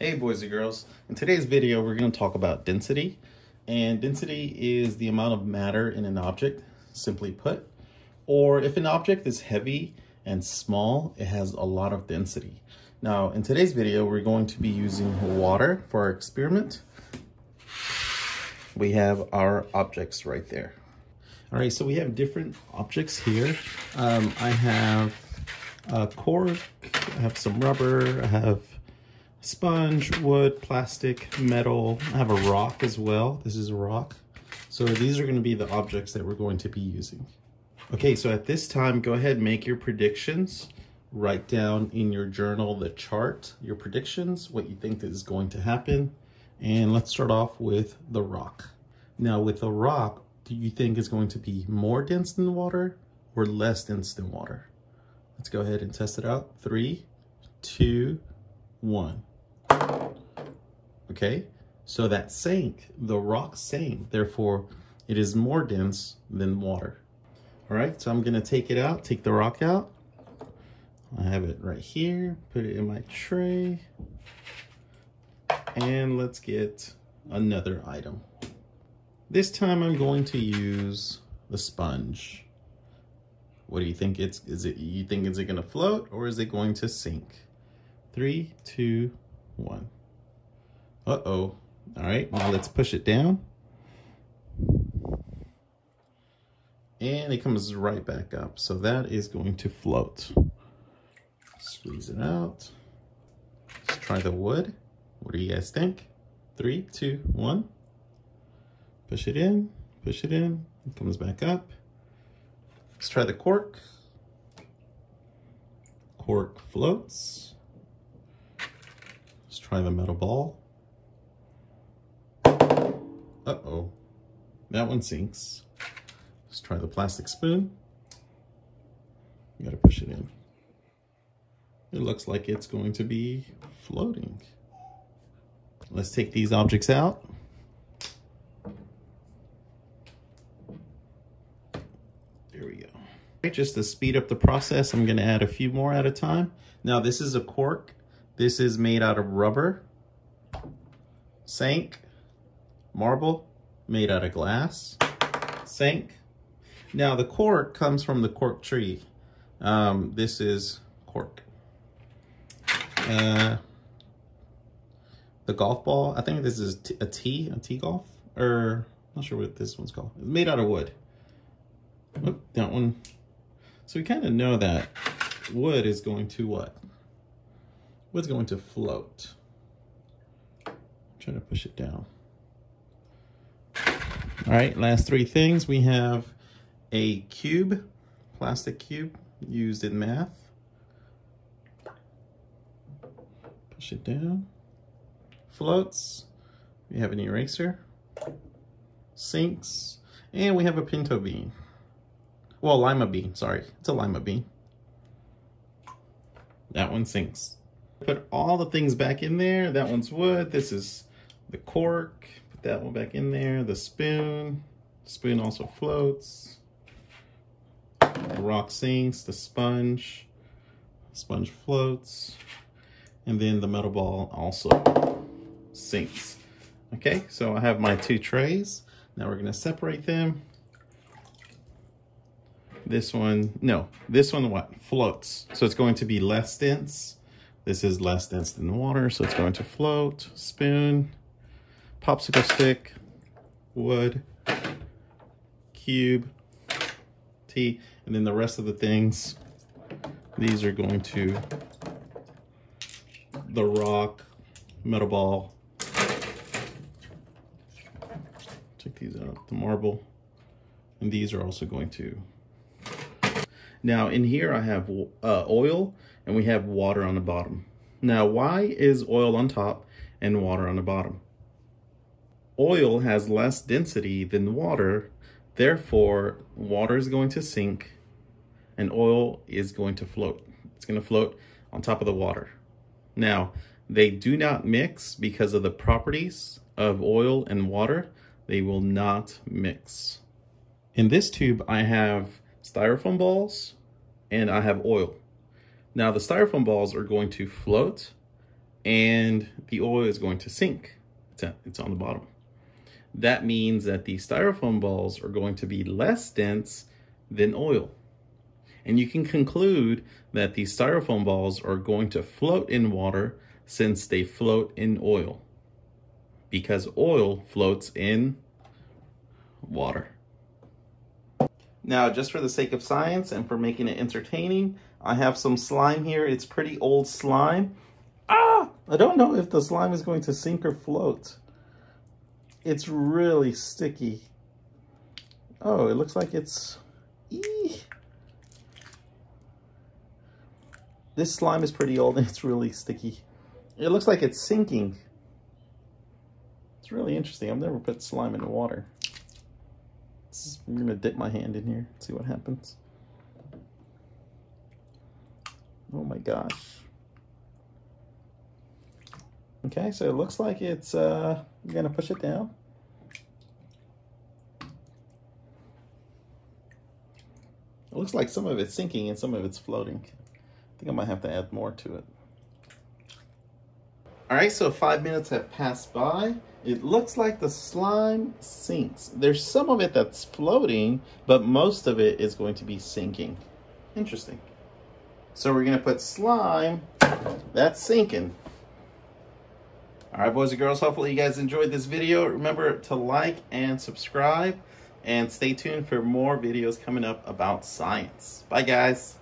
Hey boys and girls, in today's video we're going to talk about density and density is the amount of matter in an object, simply put, or if an object is heavy and small, it has a lot of density. Now in today's video we're going to be using water for our experiment. We have our objects right there. All right, so we have different objects here. Um, I have a cork, I have some rubber, I have sponge, wood, plastic, metal. I have a rock as well. This is a rock. So these are going to be the objects that we're going to be using. Okay, so at this time, go ahead and make your predictions. Write down in your journal the chart, your predictions, what you think is going to happen. And let's start off with the rock. Now with the rock, do you think it's going to be more dense than water or less dense than water? Let's go ahead and test it out. Three, two, one. Okay, so that sank, the rock sank, therefore it is more dense than water. All right, so I'm gonna take it out, take the rock out. I have it right here, put it in my tray. And let's get another item. This time I'm going to use the sponge. What do you think it's, is it, you think is it gonna float or is it going to sink? Three, two, one. Uh-oh. All right, now let's push it down. And it comes right back up. So that is going to float. Squeeze it out. Let's try the wood. What do you guys think? Three, two, one. Push it in, push it in. It comes back up. Let's try the cork. Cork floats. Let's try the metal ball. Uh-oh. That one sinks. Let's try the plastic spoon. You gotta push it in. It looks like it's going to be floating. Let's take these objects out. There we go. Just to speed up the process, I'm gonna add a few more at a time. Now this is a cork. This is made out of rubber. Sank marble made out of glass, sink. Now the cork comes from the cork tree. Um, this is cork. Uh, the golf ball, I think this is a tee, a tee golf, or I'm not sure what this one's called. It's made out of wood. Oh, that one. So we kind of know that wood is going to what? Wood's going to float. I'm trying to push it down. All right, last three things. We have a cube, plastic cube used in math. Push it down. Floats. We have an eraser. Sinks. And we have a pinto bean. Well, lima bean, sorry. It's a lima bean. That one sinks. Put all the things back in there. That one's wood. This is the cork. Put that one back in there. The spoon. spoon also floats. The rock sinks. The sponge. Sponge floats. And then the metal ball also sinks. Okay, so I have my two trays. Now we're going to separate them. This one, no, this one what? Floats. So it's going to be less dense. This is less dense than the water, so it's going to float. Spoon popsicle stick, wood, cube, tee, and then the rest of the things, these are going to the rock, metal ball, take these out, the marble, and these are also going to. Now in here I have uh, oil and we have water on the bottom. Now why is oil on top and water on the bottom? Oil has less density than water, therefore water is going to sink and oil is going to float. It's going to float on top of the water. Now, they do not mix because of the properties of oil and water. They will not mix. In this tube, I have styrofoam balls and I have oil. Now the styrofoam balls are going to float and the oil is going to sink. It's on the bottom. That means that the styrofoam balls are going to be less dense than oil. And you can conclude that the styrofoam balls are going to float in water since they float in oil. Because oil floats in water. Now, just for the sake of science and for making it entertaining, I have some slime here. It's pretty old slime. Ah! I don't know if the slime is going to sink or float. It's really sticky. Oh, it looks like it's... Eee. This slime is pretty old and it's really sticky. It looks like it's sinking. It's really interesting. I've never put slime in the water. I'm going to dip my hand in here, see what happens. Oh my gosh. Okay, so it looks like it's, uh, going to push it down. It looks like some of it's sinking and some of it's floating. I think I might have to add more to it. All right, so five minutes have passed by. It looks like the slime sinks. There's some of it that's floating, but most of it is going to be sinking. Interesting. So we're gonna put slime that's sinking. All right, boys and girls, hopefully you guys enjoyed this video. Remember to like and subscribe and stay tuned for more videos coming up about science. Bye, guys.